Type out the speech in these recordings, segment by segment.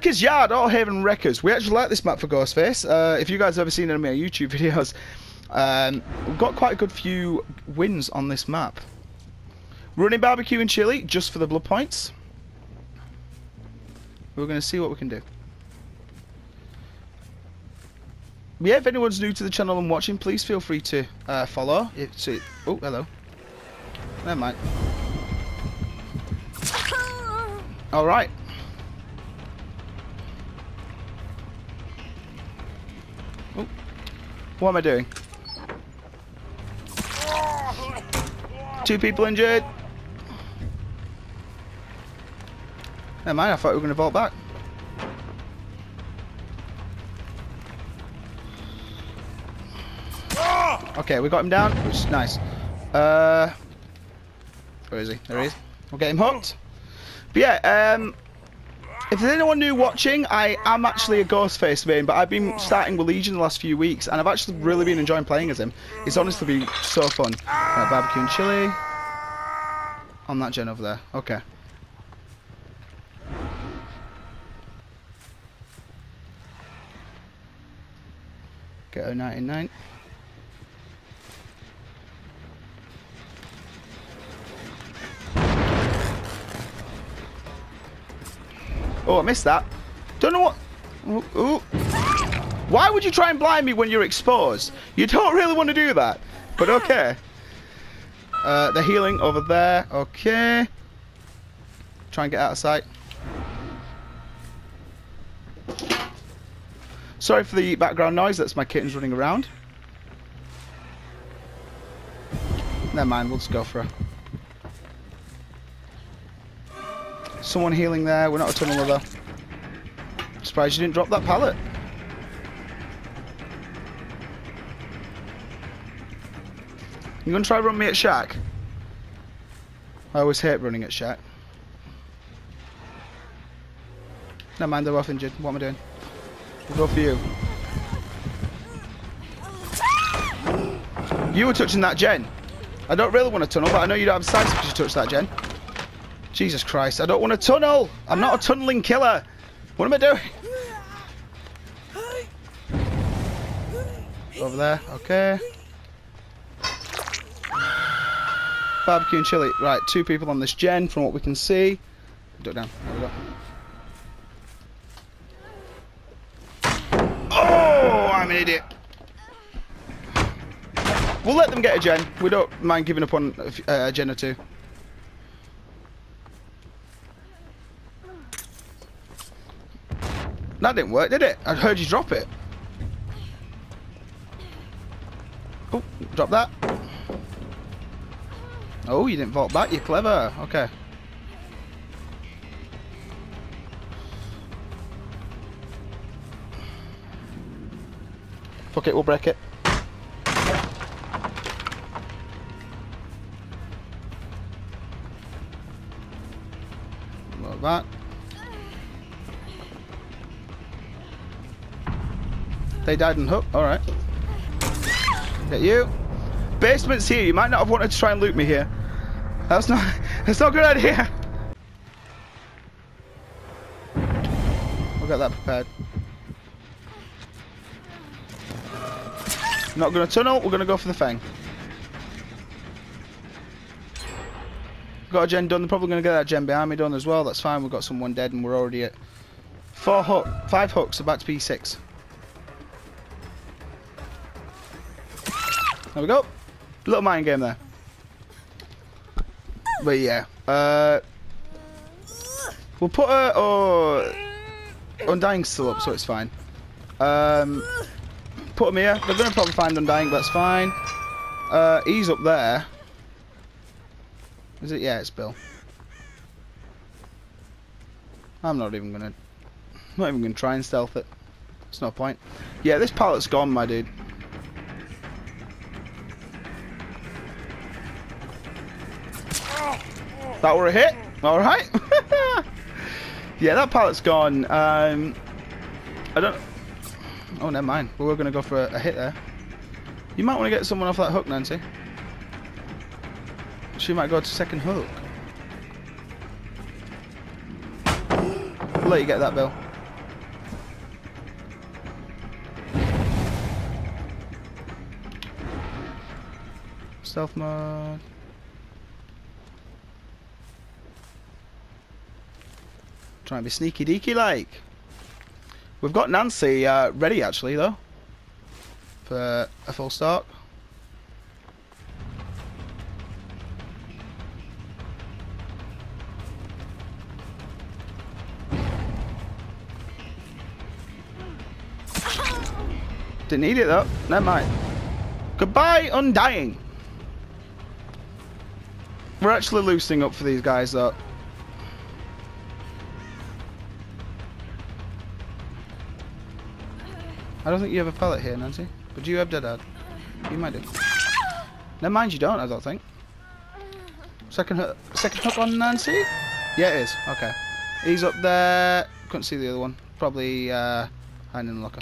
Wreckers Yard, Haven Wreckers. We actually like this map for Ghostface. Uh, if you guys have ever seen any of my YouTube videos, um, we've got quite a good few wins on this map. Running barbecue and chili just for the blood points. We're going to see what we can do. Yeah, if anyone's new to the channel and watching, please feel free to uh, follow. Oh, hello. Never mind. All right. What am I doing? Two people injured. Never mind, I thought we were going to vault back. Okay, we got him down, which is nice. Uh, where is he? There he is. We'll get him hooked. But yeah, um, if there's anyone new watching, I am actually a Ghostface main, but I've been starting with Legion the last few weeks, and I've actually really been enjoying playing as him. It's honestly been so fun. Right, barbecue and chili. On that gen over there. Okay. Get a 99. Oh, I missed that. Don't know what... Ooh, ooh. Why would you try and blind me when you're exposed? You don't really want to do that. But okay. Uh, the healing over there. Okay. Try and get out of sight. Sorry for the background noise. That's my kittens running around. Never mind. We'll just go for her. Someone healing there. We're not a tunnel though. Surprised you didn't drop that pallet. You gonna try run me at Shack? I always hate running at Shack. Never mind, they're off injured. What am I doing? We'll go for you. You were touching that gen. I don't really want to tunnel, but I know you don't have size because you touched that gen. Jesus Christ, I don't want to tunnel! I'm not a tunneling killer! What am I doing? Over there, okay. Barbecue and chili. Right, two people on this gen from what we can see. It down. Oh, I'm an idiot. We'll let them get a gen. We don't mind giving up on a, uh, a gen or two. That didn't work, did it? I heard you drop it. Oh, drop that. Oh, you didn't vault back. You're clever. Okay. Fuck it, we'll break it. Like that. They died in hook. All right. Get you. Basement's here. You might not have wanted to try and loot me here. That's not. That's not a good idea. We'll get that prepared. Not gonna tunnel. We're gonna go for the fang. Got a gen done. They're probably gonna get that gen behind me done as well. That's fine. We've got someone dead, and we're already at four hook, five hooks. About to be six. There we go. Little mind game there. But yeah. Uh, we'll put a... Oh, Undying's still up, so it's fine. Um, put him here. They're going to probably find Undying, but that's fine. Uh, he's up there. Is it? Yeah, it's Bill. I'm not even going to... Not even to try and stealth it. It's no point. Yeah, this pallet's gone, my dude. That were a hit. All right. yeah, that pallet's gone. Um, I don't. Oh, never mind. We're going to go for a, a, hit there. You might want to get someone off that hook, Nancy. She might go to second hook. We'll let you get that, Bill. Stealth mode. Trying to be sneaky deaky like. We've got Nancy uh, ready actually though. For a full start. Didn't need it though. Never mind. Goodbye, Undying. We're actually loosening up for these guys though. I don't think you have a pellet here, Nancy. But do you have dead? Deadad? You might do. Never mind, you don't, I don't think. Second hook, second hook on Nancy? Yeah, it is. Okay. He's up there. Couldn't see the other one. Probably uh, hiding in the locker.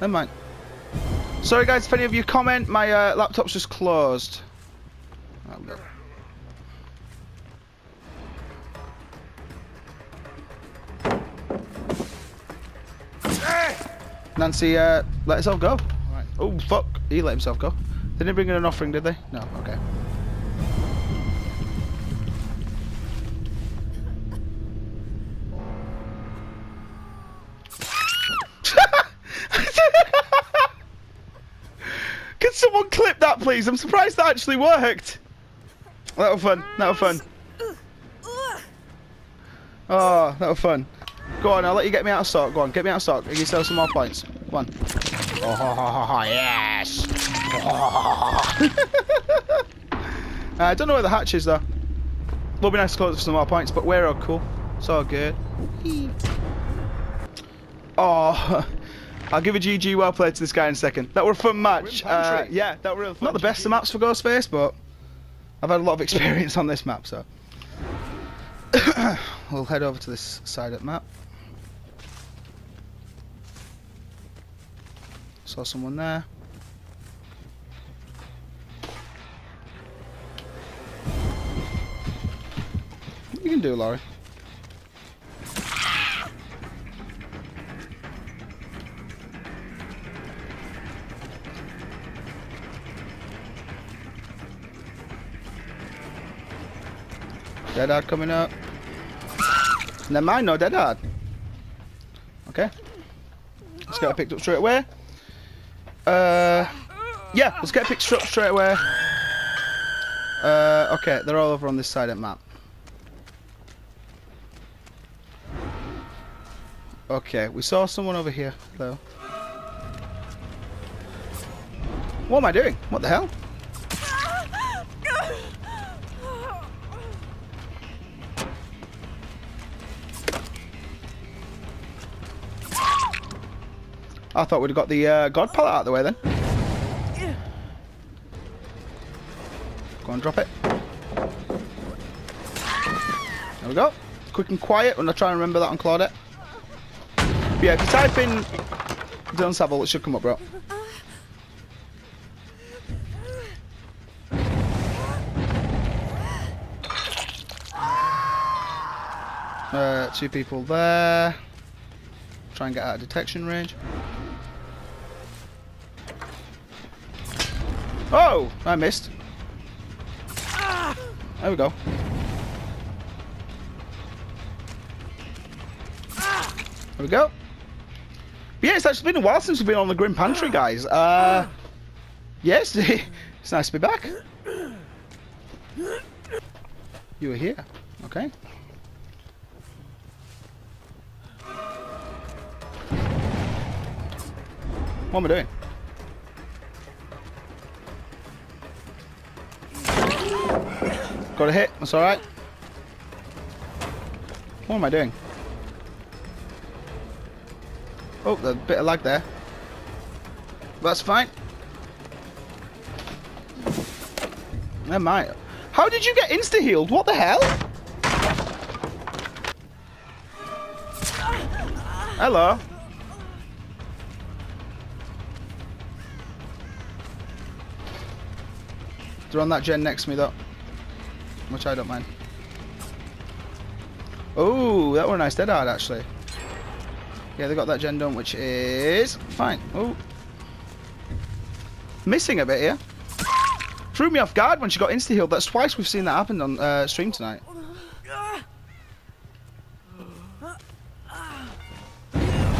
Never mind. Sorry guys, if any of you comment, my uh, laptop's just closed. Oh, Nancy, uh, let herself go. Right. Oh, fuck. He let himself go. They didn't bring in an offering, did they? No, okay. Can someone clip that, please? I'm surprised that actually worked. That was fun. That was fun. Oh, that was fun. Go on, I'll let you get me out of stock. Go on, get me out of stock. Give yourself some more points. Go on. Oh, yes. I don't know where the hatch is though. Will be nice to close for some more points, but we're all cool. It's all good. Oh, I'll give a GG well played to this guy in a second. That were a fun match. Uh, yeah, that were not the best of maps for Ghostface, but I've had a lot of experience on this map, so we'll head over to this side of the map. Saw someone there. You can do, Laurie. Dead hard coming up. Never mind, no dead hard. Okay. Let's get picked up straight away. Uh, yeah, let's get picked up straight away. Uh, okay, they're all over on this side of the map. Okay, we saw someone over here, though. What am I doing? What the hell? I thought we'd have got the uh, God pallet out of the way then. Go on, drop it. There we go. Quick and quiet when I try and remember that on Claudette. But yeah, if you type in Dylan Saville, it should come up, bro. Uh, two people there. Try and get out of detection range. Oh! I missed. There we go. There we go. But yeah, it's actually been a while since we've been on the Grim Pantry, guys. Uh, yes, it's nice to be back. You were here. Okay. What am I doing? Got a hit, that's alright. What am I doing? Oh, there's a bit of lag there. That's fine. Never mind. How did you get insta-healed? What the hell? Hello. They're on that gen next to me though. Which I don't mind. Oh, that were a nice dead hard actually. Yeah, they got that gen done, which is fine. Oh, missing a bit here. Threw me off guard when she got insta healed. That's twice we've seen that happen on uh, stream tonight.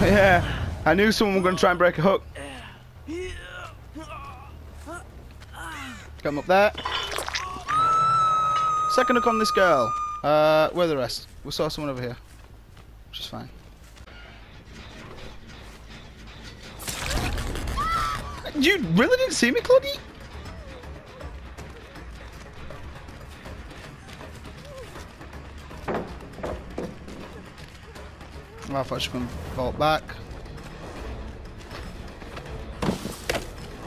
yeah, I knew someone was going to try and break a hook. Come up there. Second hook on this girl. Uh, where the rest? We saw someone over here, which is fine. You really didn't see me, Claudie? I thought she to vault back.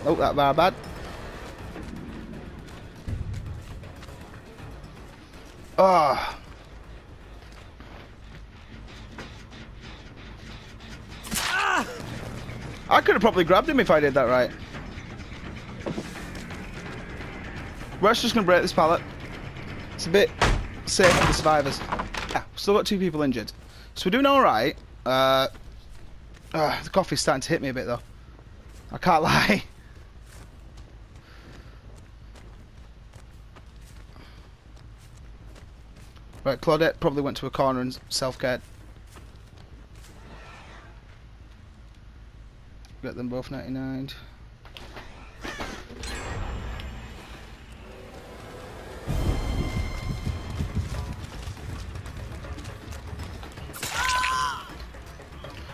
Oh, that bar bad. Ah. I could have probably grabbed him if I did that right. We're just to break this pallet. It's a bit safe for the survivors. Yeah, still got two people injured. So we're doing alright. Uh, uh, the coffee's starting to hit me a bit though. I can't lie. Right, Claudette probably went to a corner and self-cared. Got them both 99.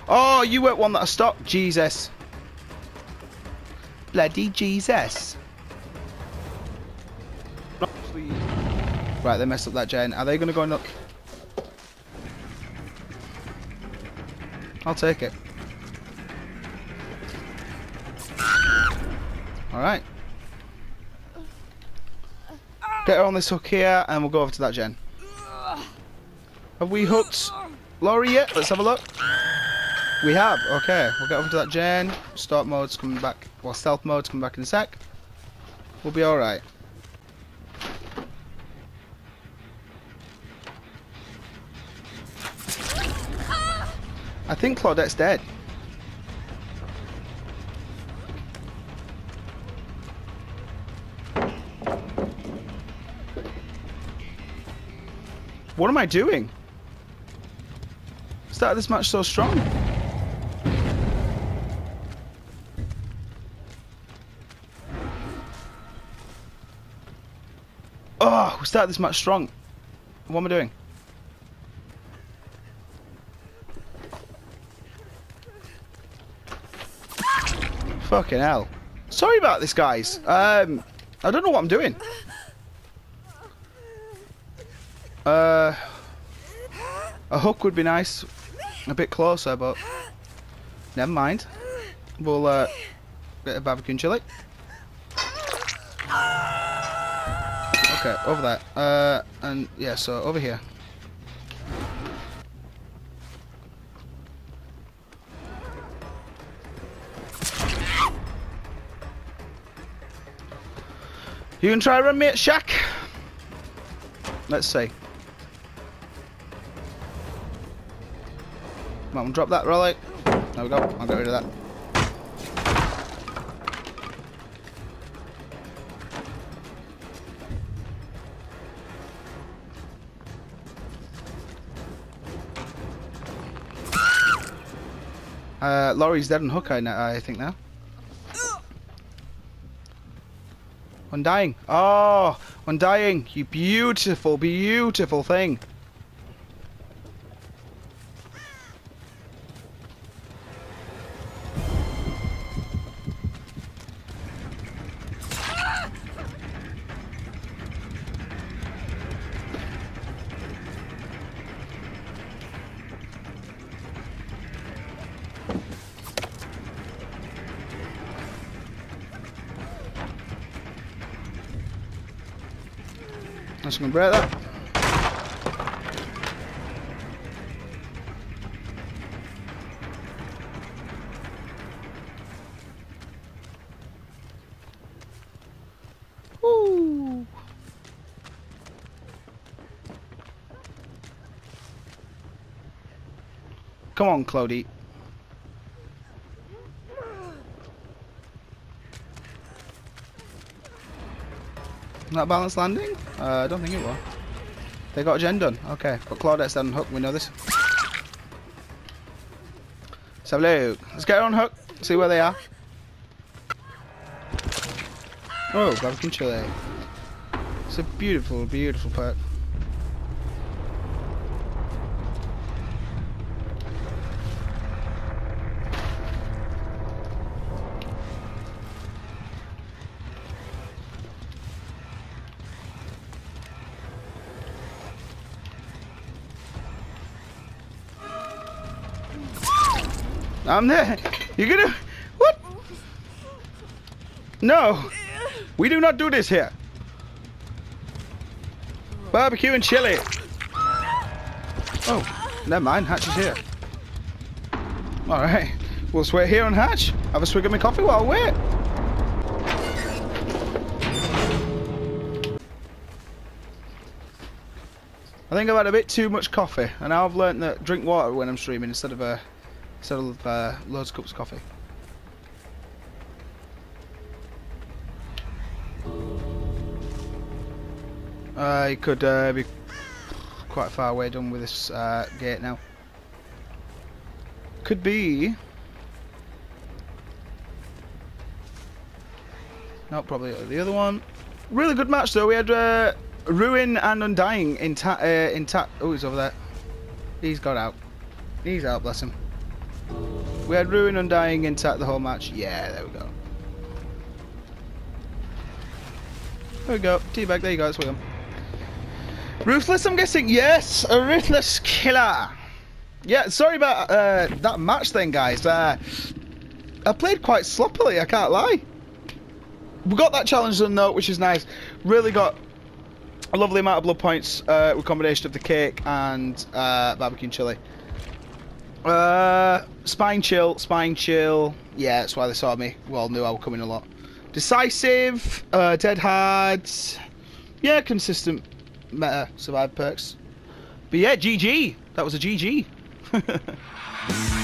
Oh, you weren't one that I stopped. Jesus. Bloody Jesus. Right, they messed up that gen. Are they going to go and look? I'll take it. Alright. Get her on this hook here and we'll go over to that gen. Have we hooked Laurie yet? Let's have a look. We have. Okay, we'll get over to that gen. Start mode's coming back. Well, stealth mode's coming back in a sec. We'll be alright. Think Claudette's dead. What am I doing? Started this match so strong. Oh, we this match strong. What am I doing? Fucking hell. Sorry about this, guys. Um, I don't know what I'm doing. Uh, a hook would be nice. A bit closer, but never mind. We'll uh, get a barbecue and chili. Okay, over there. Uh, and yeah, so over here. You can try run me at Shack. Let's see. Come on, drop that rolly. There we go. I'll get rid of that. Uh, Laurie's dead on hook, I, I think now. Undying. Oh, Undying. You beautiful, beautiful thing. That's gonna break that. Come on, Clody. Not balanced landing? Uh, I don't think it was. They got gen done. Okay, but Claudette's on hook. We know this. A look. Let's get her on hook. See where they are. Oh, barbecue chili. It's a beautiful, beautiful perk. I'm there. You're gonna... What? No. We do not do this here. Barbecue and chili. Oh, never mind. Hatch is here. Alright. We'll wait here on Hatch. Have a swig of my coffee while I wait. I think I've had a bit too much coffee, and now I've learnt that drink water when I'm streaming instead of a uh, instead of uh, loads of cups of coffee. I could uh, be quite far away done with this uh, gate now. Could be. No, probably the other one. Really good match though. We had uh, Ruin and Undying intact. uh, in Oh, he's over there. He's got out. He's out. Bless him. We had Ruin Undying intact the whole match. Yeah, there we go. There we go. Teabag, there you go. It's William. Ruthless, I'm guessing. Yes, a ruthless killer. Yeah, sorry about uh, that match then, guys. Uh, I played quite sloppily, I can't lie. We got that challenge done though, which is nice. Really got a lovely amount of blood points uh, with combination of the cake and uh, barbecue and chili. Uh, spine chill, spine chill. Yeah, that's why they saw me. We all knew I was coming a lot. Decisive, uh, dead hard. Yeah, consistent meta survive perks. But yeah, GG. That was a GG.